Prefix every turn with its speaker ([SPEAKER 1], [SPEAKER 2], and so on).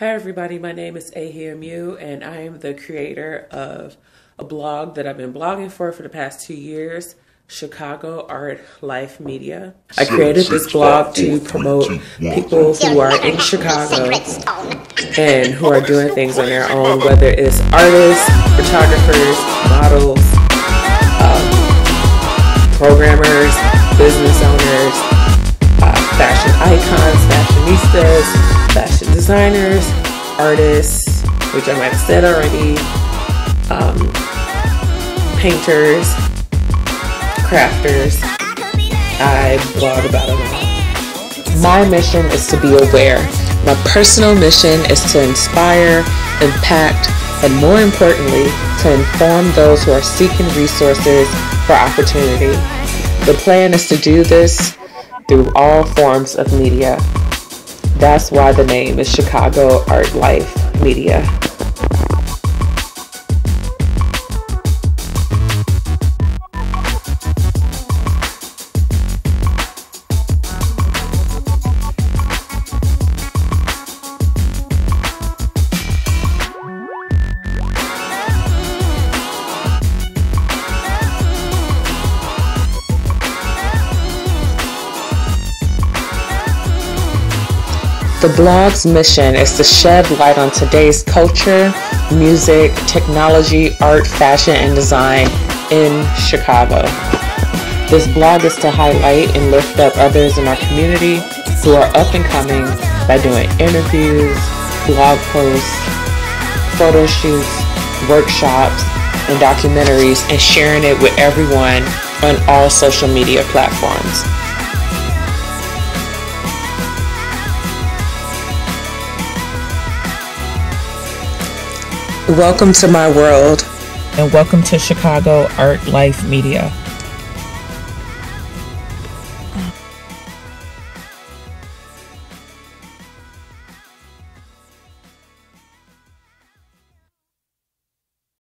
[SPEAKER 1] Hi, everybody. My name is Ahia Mew, and I am the creator of a blog that I've been blogging for for the past two years, Chicago Art Life Media. I created this blog to promote people who are in Chicago and who are doing things on their own, whether it's artists, photographers, models, um, programmers, business owners, uh, fashion icons, fashionistas fashion designers, artists, which I might have said already, um, painters, crafters. I blog about it all. My mission is to be aware. My personal mission is to inspire, impact, and more importantly, to inform those who are seeking resources for opportunity. The plan is to do this through all forms of media. That's why the name is Chicago Art Life Media. The blog's mission is to shed light on today's culture, music, technology, art, fashion, and design in Chicago. This blog is to highlight and lift up others in our community who are up and coming by doing interviews, blog posts, photo shoots, workshops, and documentaries and sharing it with everyone on all social media platforms. Welcome to my world, and welcome to Chicago Art Life Media.